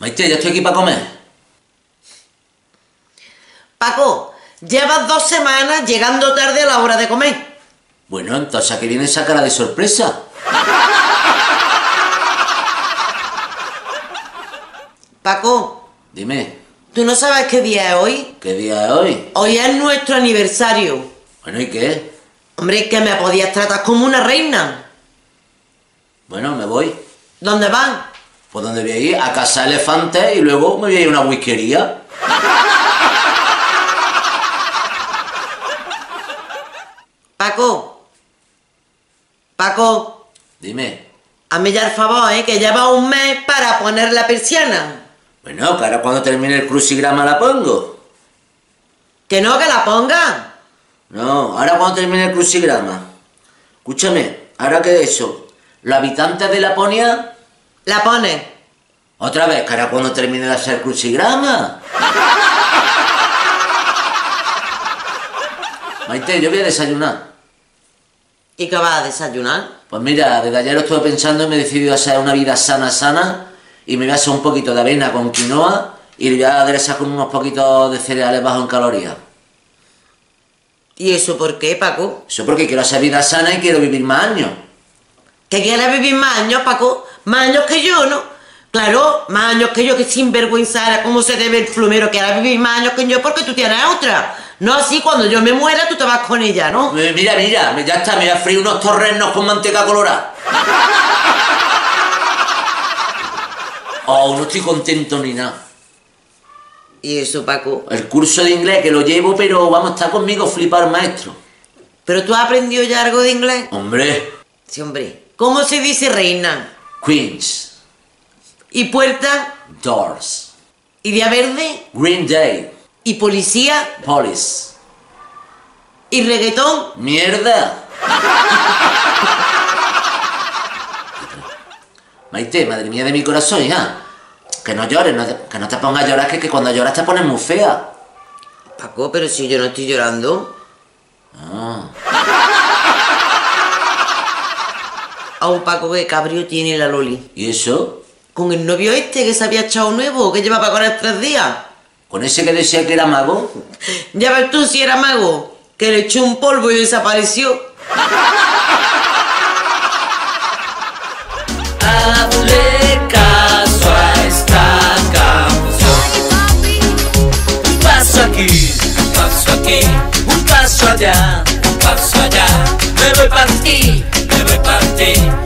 Maite, ya estoy aquí para comer. Paco, llevas dos semanas llegando tarde a la hora de comer. Bueno, entonces ¿a qué viene esa cara de sorpresa? Paco, Dime, ¿tú no sabes qué día es hoy? ¿qué día es hoy? Hoy es nuestro aniversario. Bueno, ¿y qué? Hombre, que me podías tratar como una reina. Bueno, me voy. ¿Dónde van? ¿Por dónde voy a ir? A casa elefantes y luego me voy a ir a una whiskería. Paco. Paco, Dime. hazme ya el favor, ¿eh? Que lleva un mes para poner la persiana. Bueno, que ahora cuando termine el crucigrama la pongo. Que no, que la ponga. No, ahora cuando termine el crucigrama. Escúchame, ahora que eso, los habitantes de Laponia, La pone. otra vez, que ahora cuando termine de hacer crucigrama. Maite, yo voy a desayunar. ¿Y qué vas a desayunar? Pues mira, desde ayer lo estuve pensando y me he decidido hacer una vida sana, sana. Y me voy a hacer un poquito de avena con quinoa y le voy a aderezar con unos poquitos de cereales bajos en calorías. ¿Y eso por qué, Paco? Eso porque quiero hacer vida sana y quiero vivir más años. ¿Que quieres vivir más años, Paco? Más años que yo, ¿no? Claro, más años que yo, que sinvergüenza era cómo se debe el plumero. Quieres vivir más años que yo porque tú tienes otra. No así, cuando yo me muera, tú te vas con ella, ¿no? Eh, Mira, mira, ya está, me voy a freír unos torrenos con manteca colorada. Oh, no estoy contento ni nada. ¿Y eso, Paco? El curso de inglés que lo llevo, pero vamos, está conmigo flipar maestro. ¿Pero tú has aprendido ya algo de inglés? Hombre, Sí, hombre. ¿Cómo se dice reina? Queens, ¿Y puerta? Doors, ¿Y día verde? Green Day, ¿Y policía? Police. ¿Y reggaetón? ¡Mierda! Maite, madre mía de mi corazón, hija. Que no llores, no te- que no te pongas a llorar, que, que cuando lloras te pones muy fea. Paco, pero si yo no estoy llorando. Ah, A un Paco que cabrio tiene la Loli. ¿Y eso? Con el novio este que se había echado nuevo, que llevaba con él tres días. ¿Con ese que decía que era mago? Ya ves tú si era mago, que le echó un polvo y desapareció. Hazle caso a esta canción. Un paso aquí, un paso aquí, un paso allá, ti.